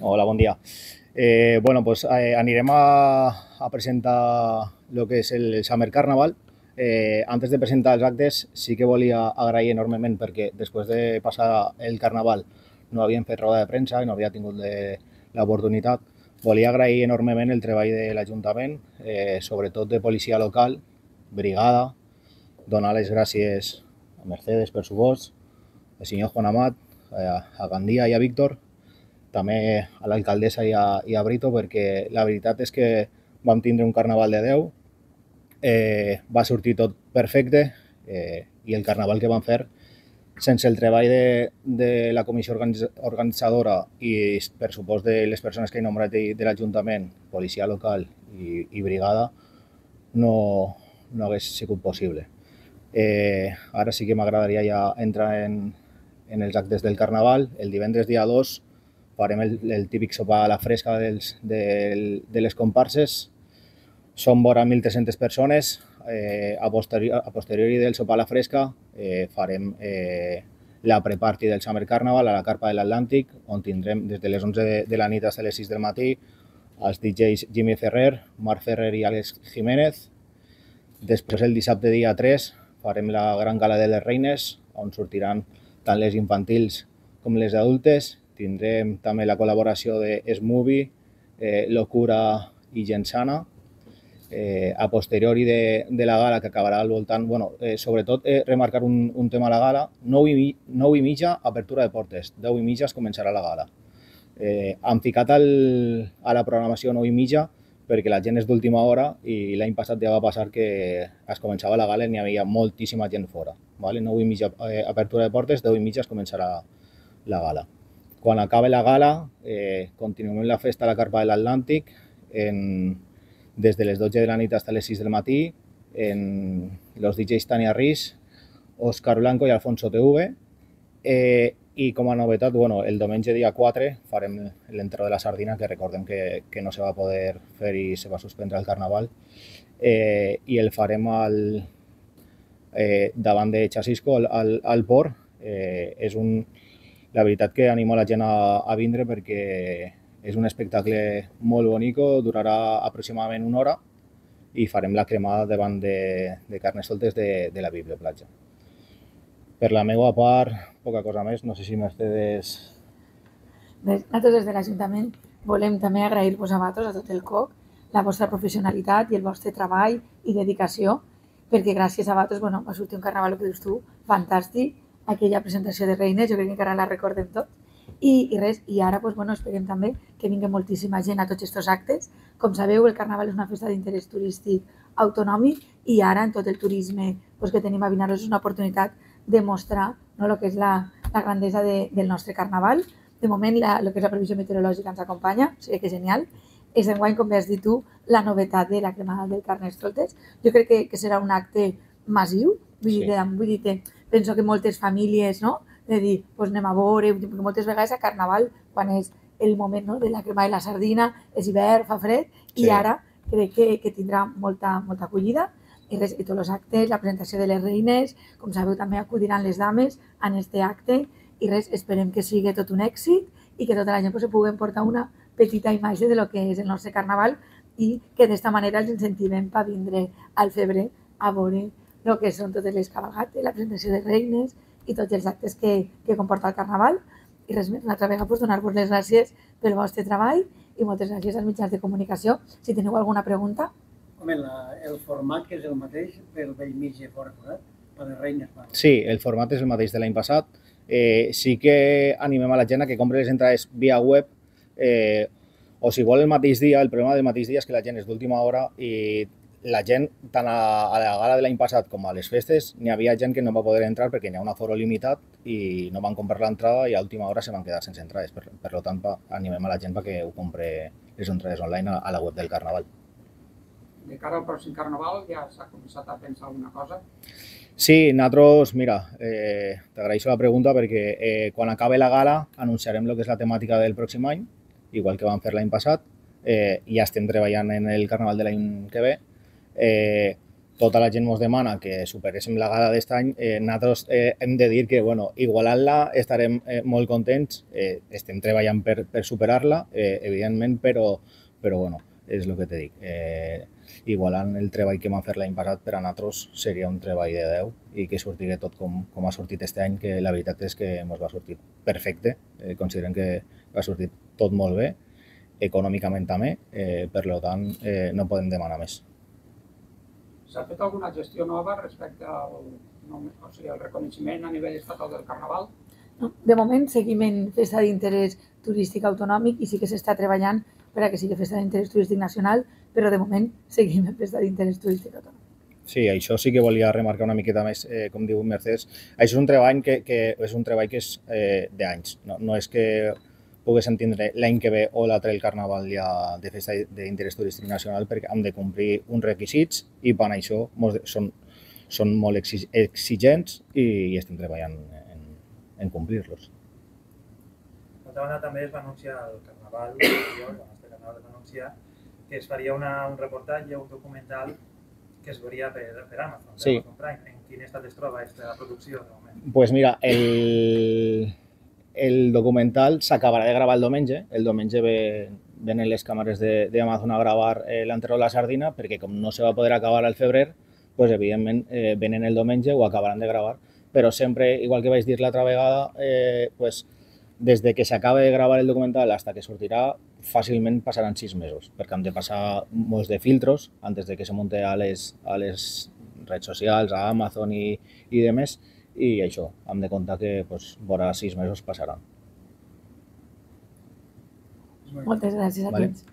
Hola, bon dia. Eh, bueno, pues eh, anirem a, presentar el que és el Summer Carnaval. Eh, antes de presentar els actes, sí que volia agrair enormement perquè després de passar el Carnaval no havíem fet de premsa i no havia tingut l'oportunitat. Volia agrair enormement el treball de l'Ajuntament, eh, sobretot de policia local, brigada, donar les gràcies a Mercedes per supost, al senyor Juan Amat, a, a Gandia i a Víctor, també a l'alcaldessa i, i a Brito, perquè la veritat és que vam tindre un carnaval de 10, eh, va sortir tot perfecte eh, i el carnaval que vam fer sense el treball de, de la comissió organitzadora i, per supost, de les persones que he nombrat de, de l'Ajuntament, policia local i, i brigada, no, no hagués sigut possible. Eh, ara sí que m'agradaria ja entrar en, en els actes del Carnaval. El divendres dia 2 farem el, el típic sopar a la fresca dels, del, de les comparses. Són vora 1.300 persones. Eh, a, posteriori, a posteriori del sopar a la fresca eh, farem eh, la preparty del Summer Carnaval a la Carpa de l'Atlàntic, on tindrem des de les 11 de, de la nit a les 6 del matí els DJs Jimmy Ferrer, Marc Ferrer i Àlex Jiménez. Després, el dissabte dia 3, farem la gran gala de les reines, on sortiran tant les infantils com les adultes Tindrem també la col·laboració de Smovie, eh, Locura i Gensana. Eh, a posteriori de, de la gala que acabarà al voltant, bueno, eh, sobretot eh, remarcar un, un tema a la gala, 9 i, 9 i mitja, apertura de portes, 10 i mitja es començarà la gala. Eh, han ficat el, a la programació 9 i mitja perquè la gent és d'última hora i l'any passat ja va passar que es començava la gala i n'hi havia moltíssima gent fora. Vale? 9 i mitja eh, apertura de portes, 10 i mitja es començarà la gala. Quan acabe la gala, eh, continuem la festa a la Carpa de l'Atlàntic des de les 12 de la nit fins a les 6 del matí en los DJs Tania Riz, Òscar Blanco i Alfonso TV. Eh, I com a novetat, bueno, el diumenge dia 4 farem l'enterro de la sardina, que recordem que, que no se va poder fer i se va suspendre el carnaval. Eh, I el farem al, eh, davant de Xasisco, al, al, al port. Eh, és un, la veritat que animo la gent a, a vindre perquè és un espectacle molt bonico, durarà aproximadament una hora i farem la cremada davant de, de carnes soltes de, de la Biblioplatja. Per la meva part, poca cosa més, no sé si Mercedes... Nosaltres des de l'Ajuntament volem també agrair-vos a vosaltres, a tot el COC, la vostra professionalitat i el vostre treball i dedicació, perquè gràcies a vosaltres bueno, va sortir un carnaval, que dius tu, fantàstic, aquella presentació de Reines, jo crec que encara la recordem tot. I, i res, i ara pues, bueno, esperem també que vingui moltíssima gent a tots aquests actes. Com sabeu, el Carnaval és una festa d'interès turístic autonòmic i ara en tot el turisme pues, que tenim a Vinaròs és una oportunitat de mostrar no, el que és la, la grandesa de, del nostre Carnaval. De moment, la, el que és la previsió meteorològica ens acompanya, o sigui que genial. És enguany, com bé has dit tu, la novetat de la cremada del Carnestoltes. Jo crec que, que serà un acte massiu, vull dir, sí. vull dir que penso que moltes famílies, no? De dir, pues anem a veure, perquè moltes vegades a Carnaval, quan és el moment no, de la crema de la sardina, és hivern, fa fred, sí. i ara crec que, que tindrà molta, molta acollida. I, res, I tots els actes, la presentació de les reines, com sabeu també acudiran les dames en este acte i res, esperem que sigui tot un èxit i que tota la gent pues, se pugui portar una petita imatge de lo que és el nostre carnaval i que d'esta manera els incentivem per vindre al febrer a veure el que són totes les cabalgates, la presentació de reines i tots els actes que, que comporta el Carnaval. I res més, una altra vegada pues, donar-vos les gràcies pel vostre treball i moltes gràcies als mitjans de comunicació. Si teniu alguna pregunta. Home, la, el format que és el mateix pel vell mig de fora, eh? per les reines. Parla. Sí, el format és el mateix de l'any passat. Eh, sí que animem a la gent a que compri les entrades via web eh, o si vol el mateix dia, el problema del mateix dia és que la gent és d'última hora i la gent, tant a, a la gala de l'any passat com a les festes, n'hi havia gent que no va poder entrar perquè n'hi ha un aforo limitat i no van comprar l'entrada i a última hora se van quedar sense entrades. Per, per tant, pa, animem a la gent perquè ho compre les entrades online a, a la web del Carnaval. De cara al pròxim Carnaval ja s'ha començat a pensar alguna cosa? Sí, nosaltres, mira, eh, t'agraeixo la pregunta perquè eh, quan acabe la gala anunciarem el que és la temàtica del pròxim any, igual que vam fer l'any passat, eh, ja estem treballant en el Carnaval de l'any que ve, Eh, tota la gent ens demana que superéssim la gala d'aquest any, eh, nosaltres eh, hem de dir que, bueno, igualant-la estarem eh, molt contents, eh, estem treballant per, per superar-la, eh, evidentment, però, però bueno, és el que te dic. Eh, igualant el treball que vam fer l'any passat per a nosaltres seria un treball de Déu i que sortirà tot com, com ha sortit aquest any, que la veritat és que ens va sortir perfecte, eh, considerem que va sortir tot molt bé, econòmicament també, eh, per tant eh, no podem demanar més. S'ha fet alguna gestió nova respecte al, nom- o sigui, al reconeixement a nivell estatal del Carnaval? No? De moment seguim en festa d'interès turístic autonòmic i sí que s'està treballant per a que sigui festa d'interès turístic nacional, però de moment seguim en festa d'interès turístic autonòmic. Sí, això sí que volia remarcar una miqueta més, eh, com diu Mercedes. Això és un treball que, que és un treball que és eh, d'anys. No, no és que pogués entendre l'any que ve o l'altre el Carnaval ja de festa d'interès turístic nacional perquè hem de complir uns requisits i per això mos són, són molt exi- exigents i, i estem treballant en, en complir-los. D'altra banda, també es va anunciar el Carnaval, el nostre Carnaval es va anunciar que es faria una, un reportatge, un documental que es veuria per, per Amazon, per Sí. Amazon Prime. En quin estat es troba aquesta producció moment? pues mira, el, el documental s'acabarà de gravar el diumenge. El diumenge ve, venen les càmeres d'Amazon a gravar eh, l'enterro de la sardina perquè com no se va poder acabar al febrer, pues, evidentment eh, venen el diumenge o acabaran de gravar. Però sempre, igual que vaig dir l'altra vegada, eh, pues, des de que s'acabe de gravar el documental hasta que sortirà, fàcilment passaran sis mesos, perquè hem de passar molts de filtros antes de que se munte a les, a les redes socials, a Amazon i, i demés, i això, hem de comptar que pues, vora sis mesos passaran. Moltes gràcies a Vale? tots.